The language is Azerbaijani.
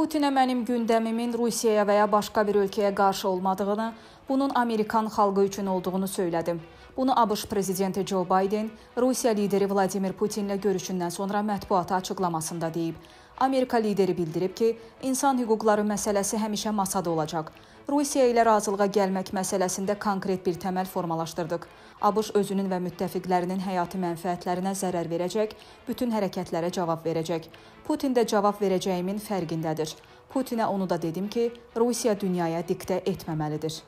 Putinə mənim gündəmimin Rusiyaya və ya başqa bir ölkəyə qarşı olmadığını, bunun Amerikan xalqı üçün olduğunu söylədim. Bunu ABŞ prezidenti Joe Biden Rusiya lideri Vladimir Putinlə görüşündən sonra mətbuata açıqlamasında deyib. Amerika lideri bildirib ki, insan hüquqları məsələsi həmişə masada olacaq. Rusiya ilə razılığa gəlmək məsələsində konkret bir təməl formalaşdırdıq. ABŞ özünün və müttəfiqlərinin həyati mənfəətlərinə zərər verəcək, bütün hərəkətlərə cavab verəcək. Putin də cavab verəcəyimin fərqindədir. Putinə onu da dedim ki, Rusiya dünyaya diktə etməməlidir.